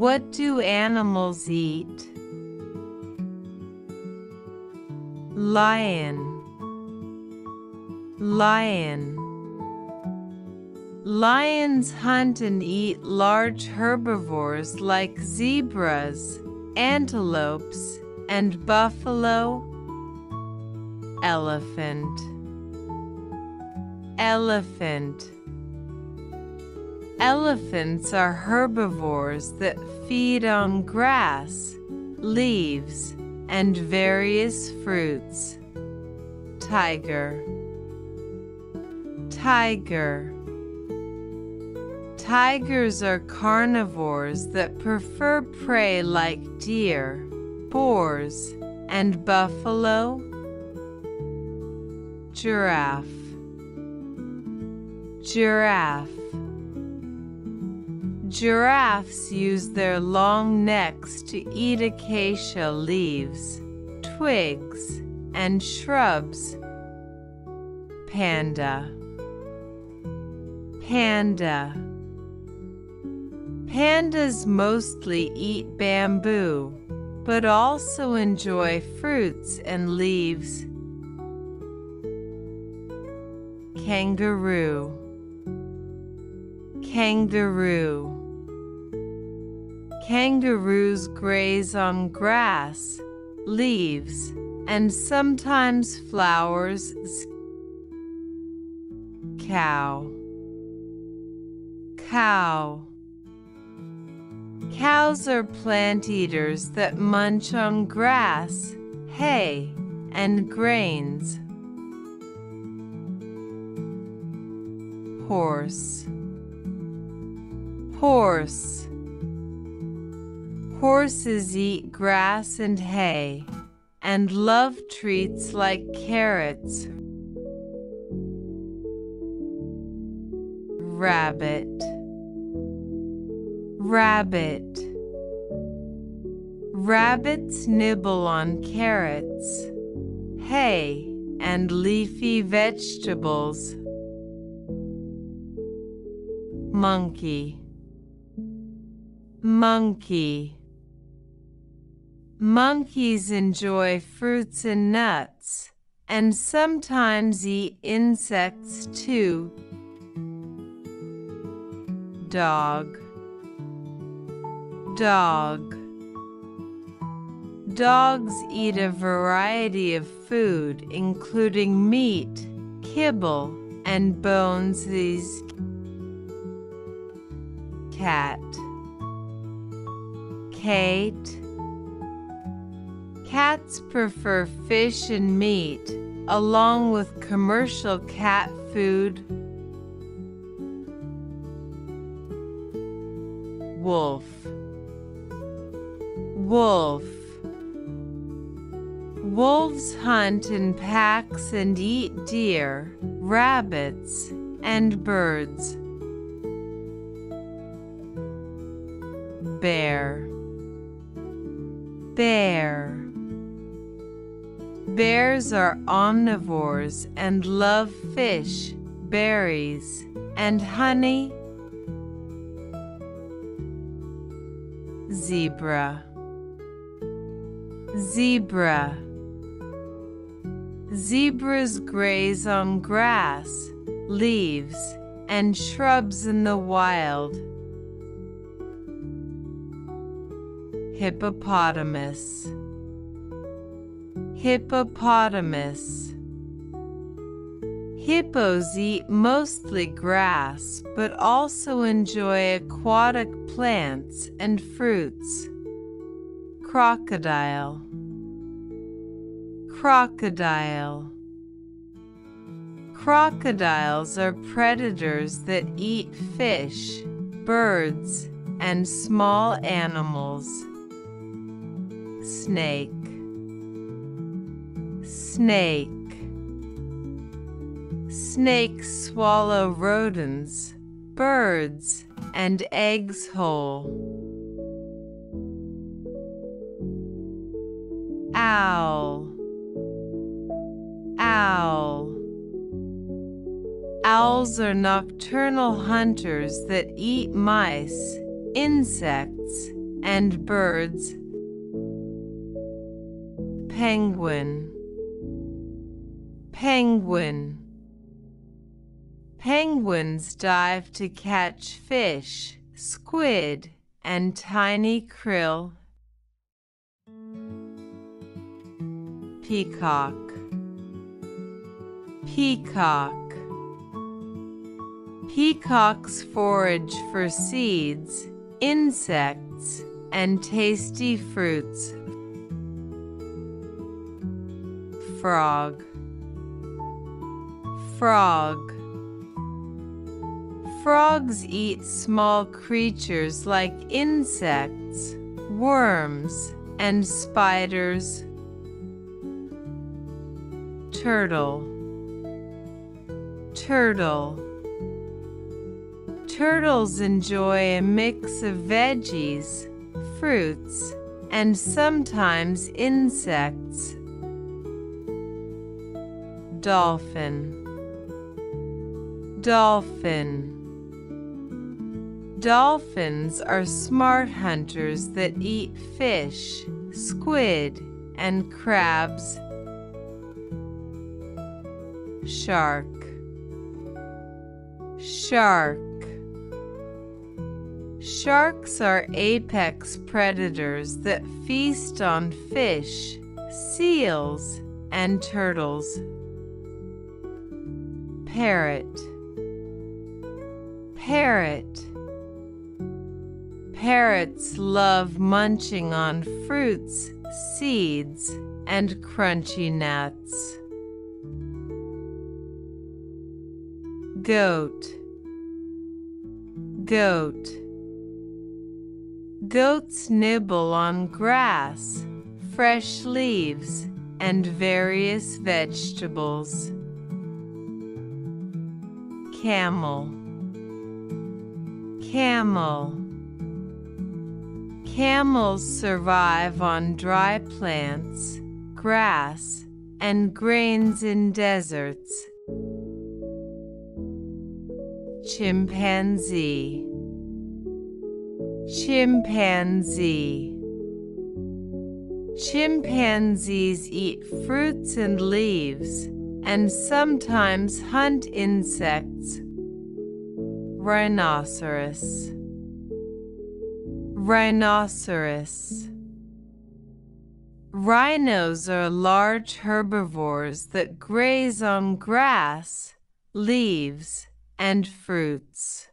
What do animals eat? Lion Lion Lions hunt and eat large herbivores like zebras, antelopes, and buffalo. Elephant Elephant Elephants are herbivores that feed on grass, leaves, and various fruits. Tiger Tiger Tigers are carnivores that prefer prey like deer, boars, and buffalo. Giraffe Giraffe Giraffes use their long necks to eat acacia leaves, twigs, and shrubs. Panda Panda Pandas mostly eat bamboo, but also enjoy fruits and leaves. Kangaroo Kangaroo Kangaroos graze on grass, leaves, and sometimes flowers. Cow Cow Cows are plant eaters that munch on grass, hay, and grains. Horse Horse Horses eat grass and hay and love treats like carrots. Rabbit Rabbit Rabbits nibble on carrots, hay, and leafy vegetables. Monkey Monkey Monkeys enjoy fruits and nuts, and sometimes eat insects too. Dog Dog Dogs eat a variety of food including meat, kibble, and bones. These cat Kate Cats prefer fish and meat, along with commercial cat food. Wolf Wolf Wolves hunt in packs and eat deer, rabbits, and birds. Bear Bear Bears are omnivores and love fish, berries, and honey. Zebra Zebra Zebras graze on grass, leaves, and shrubs in the wild. Hippopotamus Hippopotamus Hippos eat mostly grass but also enjoy aquatic plants and fruits. Crocodile Crocodile Crocodiles are predators that eat fish, birds, and small animals. Snake Snake Snakes swallow rodents, birds, and eggs whole. Owl Owl Owls are nocturnal hunters that eat mice, insects, and birds. Penguin Penguin Penguins dive to catch fish, squid, and tiny krill. Peacock Peacock Peacocks forage for seeds, insects, and tasty fruits. Frog Frog Frogs eat small creatures like insects, worms, and spiders. Turtle Turtle Turtles enjoy a mix of veggies, fruits, and sometimes insects. Dolphin Dolphin Dolphins are smart hunters that eat fish, squid, and crabs. Shark Shark Sharks are apex predators that feast on fish, seals, and turtles. Parrot Parrot Parrots love munching on fruits, seeds, and crunchy nuts. Goat Goat Goats nibble on grass, fresh leaves, and various vegetables. Camel Camel Camels survive on dry plants, grass, and grains in deserts. Chimpanzee Chimpanzee Chimpanzees eat fruits and leaves and sometimes hunt insects. Rhinoceros Rhinoceros Rhinos are large herbivores that graze on grass, leaves, and fruits.